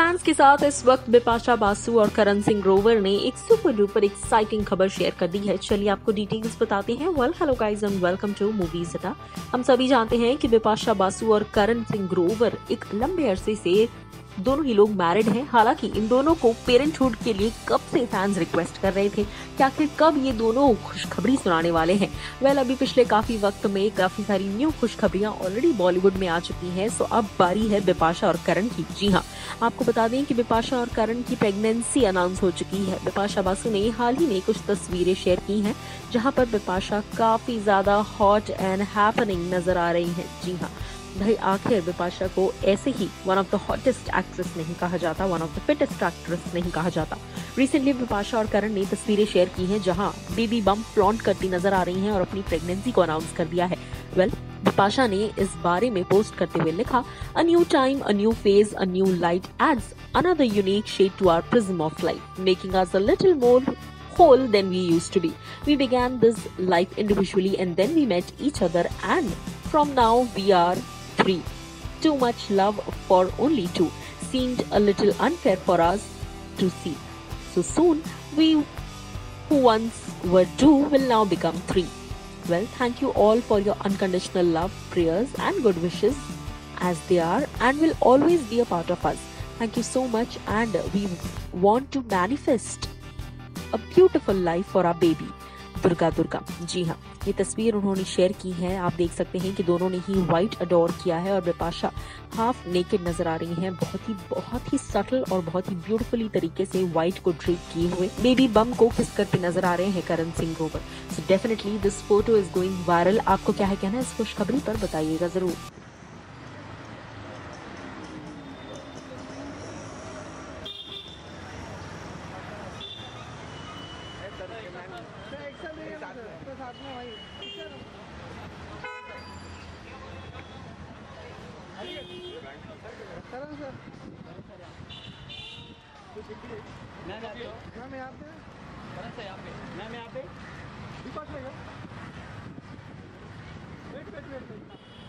Fans के साथ इस वक्त बिपाशा बासु और करण सिंह ग्रोवर ने एक सुपर डुपर एक्साइटिंग खबर शेयर कर दी है। चलिए आपको डिटेल्स बताते हैं। Well hello guys and welcome to movies हम सभी जानते हैं कि बिपाशा बासु और करण सिंह ग्रोवर एक लंबे अरसे से दोनों ही लोग मैरिड हैं। हालाँकि इन दोनों को पेरेंटहुड के लिए कब से फैंस रिक्वेस्ट कर रहे थे? कि आखिर कब ये दोनों खुशखबरी सुनाने वाले हैं? वेल अभी पिछले काफ़ी वक्त में काफ़ी सारी न्यू खुशखबरियाँ ऑलरेडी बॉलीवुड में आ चुकी हैं सो अब बारी है बिपाशा और करण की। जी हाँ आपको बता दें कि बिपाशा और करण की प्रेगनेंसी अनाउंस हो चुकी है। बिपाशा बासु ने हाल ही में कुछ तस्वीरें शेयर की हैं, जहाँ पर बिपाशा काफ़ी ज़्यादा हॉट एंड हैपनिंग नज़र आ रही हैं। जी हाँ भाई आखिर बिपाशा को ऐसे ही one of the hottest actress नहीं कहा जाता one of the fittest actress नहीं कहा जाता रिसेंटली बिपाशा और करण ने तस्वीरें शेयर की हैं जहाँ बेबी बम फ्लॉन्ट करती नज़र आ रही हैं और अपनी प्रेगनेंसी को अनाउंस कर दिया है वेल well, बिपाशा ने इस बारे में पोस्ट करते हुए लिखा a new time a new phase a new light adds another unique shade to our prism of life making us a little more whole than we used to be. We began this life individually and then we met each other and from now we are Too much love for only two seemed a little unfair for us to see. So soon, we who once were two will now become three. Well, thank you all for your unconditional love, prayers, and good wishes as they are and will always be a part of us. Thank you so much, and we want to manifest a beautiful life for our baby. Durga Durga. जी हाँ ये तस्वीर उन्होंने share की है। आप देख सकते हैं कि दोनों ने ही व्हाइट अडोर किया है और बिपाशा हाफ़ नेकेड नज़र आ रही हैं। बहुत ही बहुत ही सटल और बहुत ही ब्यूटीफुली तरीके से व्हाइट को ड्रिप किए हुए बेबी बम को किस करते नज़र आ रहे हैं Karan Singh Grover so definitely this photo is going viral आपको क्या है कहना है? इस खुशखबरी पर बताइएगा ज़रूर। तो साथ में भाई करण सर मैम यहाँ पे करण से यहाँ पे मैम यहाँ पे भैया वेट वेट वेट